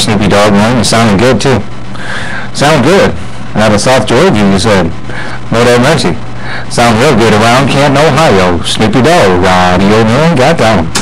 Snoopy Dog, man. You sounded good, too. Sound good. Out of South Georgia, you said. Lord have mercy. Sound real good around Canton, Ohio. Snoopy Dog, radio man, got down. Alrighty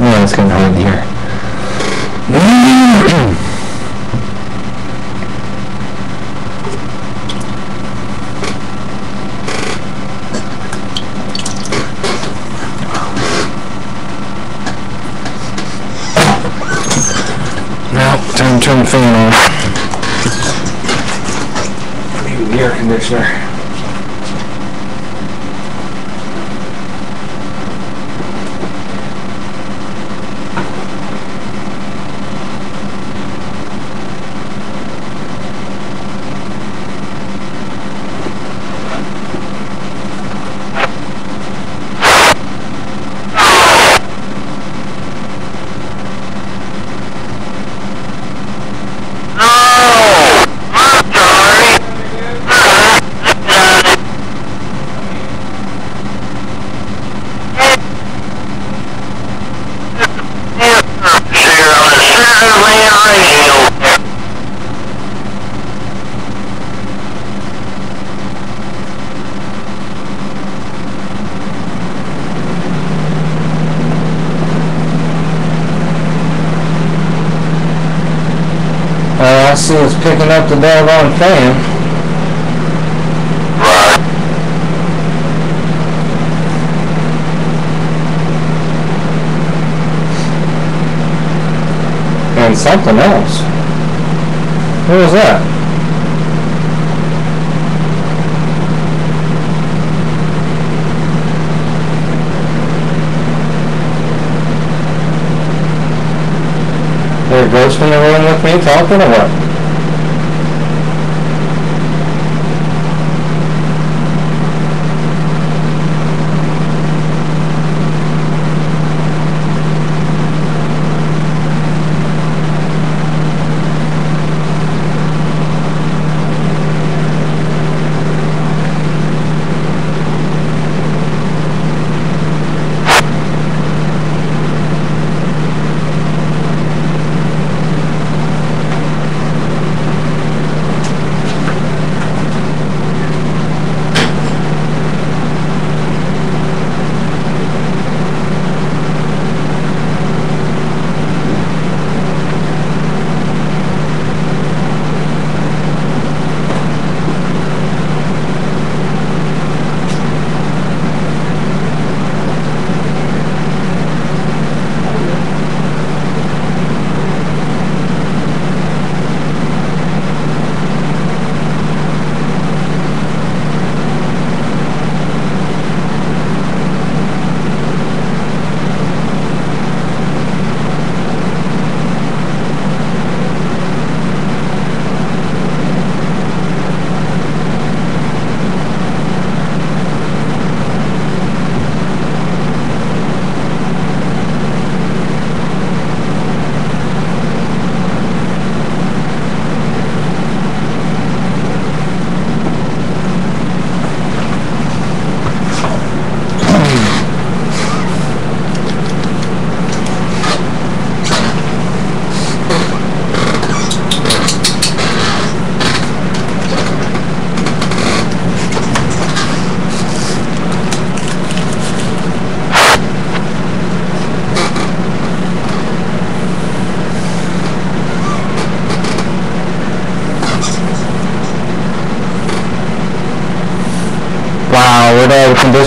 Man, it's getting hard here. Now, time to turn the fan on. Maybe the air conditioner. see what's picking up the doggone fan. And something else. What was that? They're ghosting the room with me talking or what?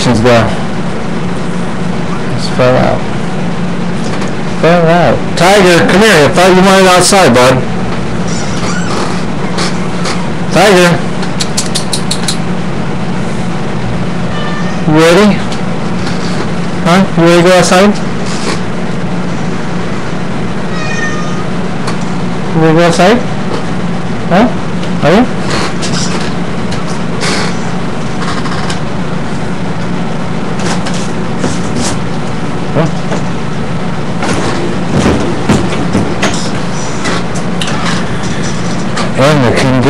Conditions go. Just fell out. Fell out. Tiger, come here. I thought you wanted outside, bud. Tiger. You ready? Huh? You ready to go outside? You ready to go outside? Huh? Are you?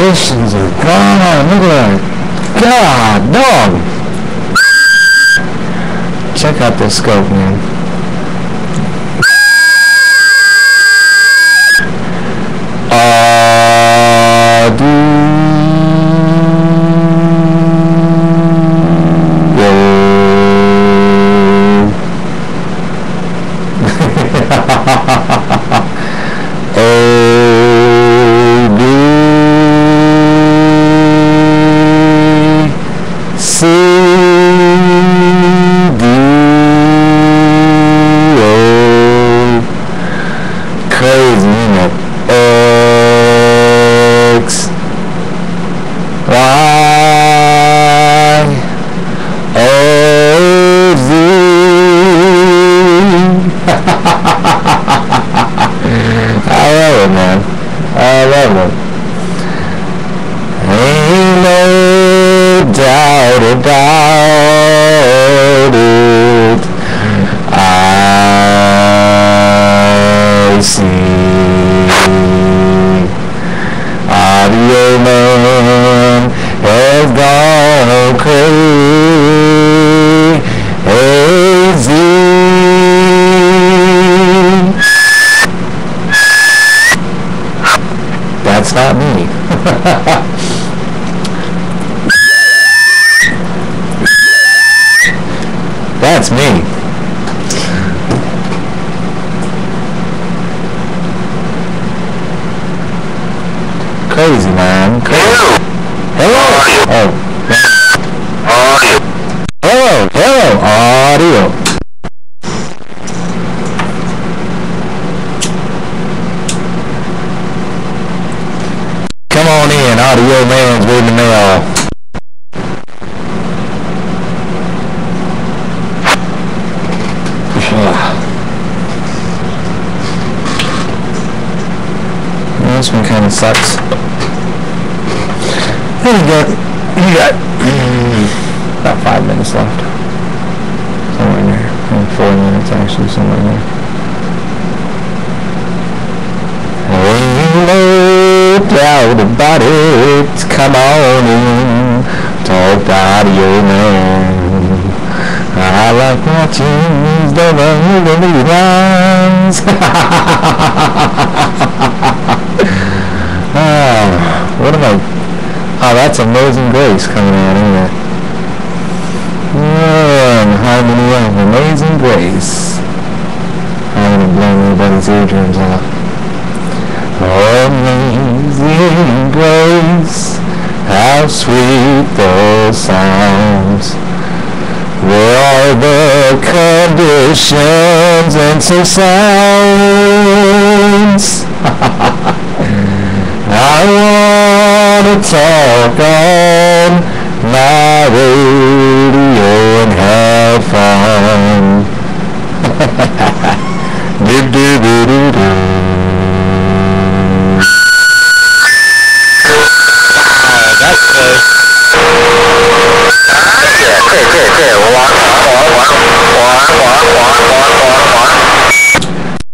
And the conditions are. Look at that. God, dog. Check out this scope, man. Uh, knows That's not me. That's me. crazy, man. Crazy. Hello. Hello. Audio. Oh. Man. Audio. Hello. Hello. Audio. Come on in. Audio man's reading the mail. this one kind of sucks. There you go. You got about five minutes left. Somewhere in there. Maybe four minutes actually, somewhere in there. No doubt about it. Come on in. Talk to audio man. I like watching the lines. oh, what am I Oh, that's Amazing Grace coming out, isn't it? Oh, harmony of Amazing Grace. I'm gonna blow everybody's eardrums off. Amazing Grace, how sweet the sounds. Where are the conditions and so sounds? I and it's all gone. My radio and have fun. dib dib doo doo. Do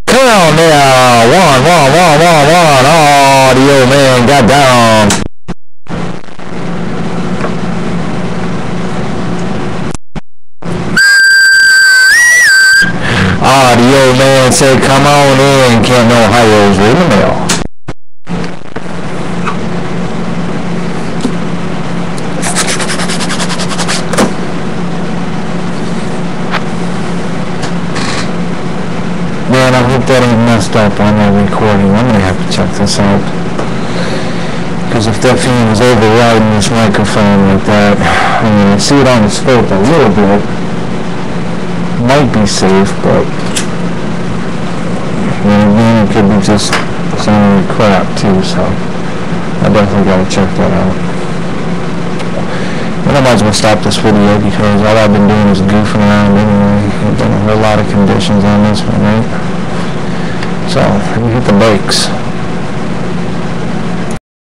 Come on now, one, one, one, one, one. Oh, man got down. In, Canton, Ohio's reading the mail. Man, I hope that ain't messed up on that recording. I'm gonna have to check this out. Because if that fan is overriding this microphone like that, I mean, I see it on the scope a little bit. Might be safe, but you know, could be just some crap too, so I definitely gotta check that out. And I might as well stop this video because all I've been doing is goofing around anyway. I've done a whole lot of conditions on this one, right? So, hit the brakes.